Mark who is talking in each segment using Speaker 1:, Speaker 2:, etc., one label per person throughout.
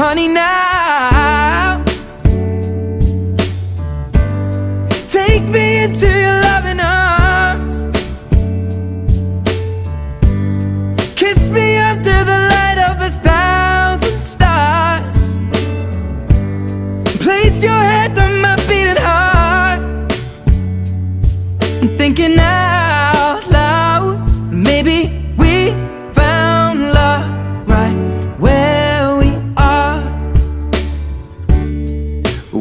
Speaker 1: honey,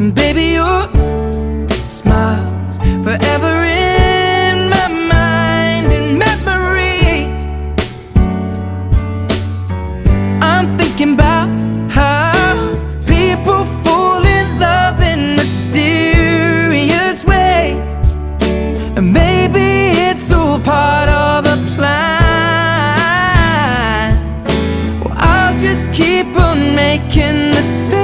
Speaker 1: Baby, your smile's forever in my mind and memory. I'm thinking about how people fall in love in mysterious ways. And maybe it's all part of a plan. Well, I'll just keep on making the same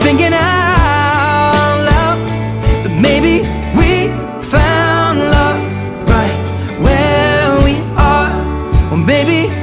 Speaker 1: Thinking out loud that maybe we found love right where we are. Well, maybe.